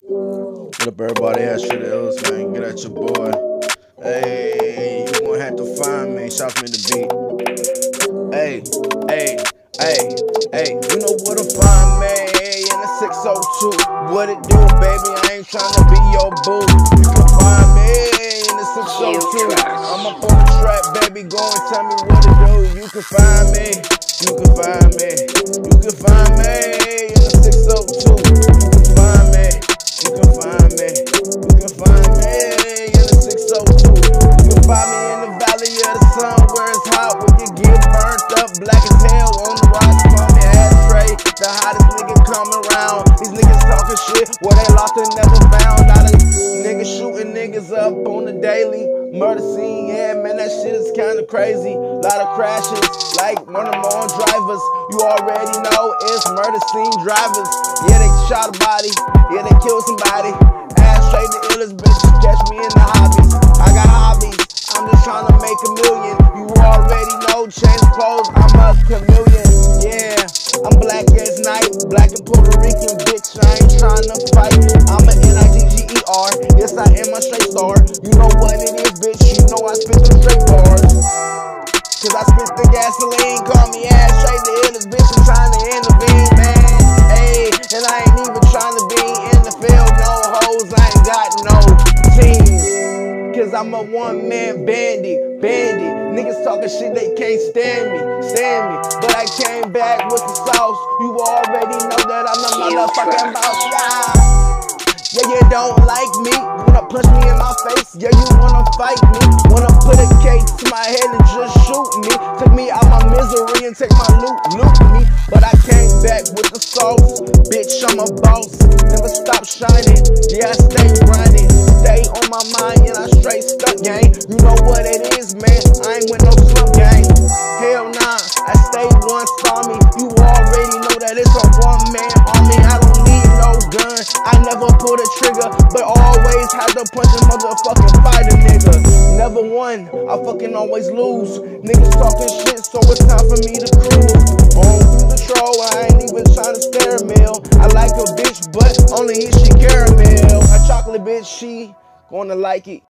What up, everybody? That shit else, man. Get at your boy. Hey, you gonna have to find me. Shout me the beat. Hey, hey, hey, hey. You know where to find me in the 602. What it do, baby? I ain't trying to be your boo. You can find me in the 602. I'm up on the track, baby. Go and tell me what to do. You can find me. You can find me. You can find me in the 602. These niggas talking shit where they lost and never found. Of niggas shooting niggas up on the daily. Murder scene, yeah, man, that shit is kinda crazy. Lot of crashes, like one of them on drivers. You already know it's murder scene drivers. Yeah, they shot a body, yeah, they killed somebody. Ashtray the illest bitches, catch me in the hobbies. Black and Puerto Rican bitch. I ain't trying to fight. I'm an N-I-G-G-E-R. Yes, I am a straight star. You know what it is, bitch. You know I spit the straight bars. Cause I spit the gasoline, call me Ashtray the illest bitch. I'm trying to intervene, man. Hey, and I ain't even trying to be in the field, no hoes. I ain't got no team. Cause I'm a one man bandit, bandit. Talking shit, they can't stand me, stand me. But I came back with the sauce. You already know that I'm the motherfucking boss. Yeah. Yeah, you don't like me. Wanna punch me in my face? Yeah, you wanna fight me? Wanna put a cake to my head and just shoot me? Take me out my misery and take my loot, loot me. But I came back with the sauce. Bitch, I'm a boss. Never stop shining. Yeah, I stay grinding. Stay on my mind and I straight stuck, gang. You know I never pull the trigger, but always had to punch a motherfucking fighter, nigga. Never won, I fucking always lose. Niggas talking shit, so it's time for me to cruise. On through the troll, I ain't even trying to stare meal. I like a bitch, but only if she caramel. A chocolate bitch, she gonna like it.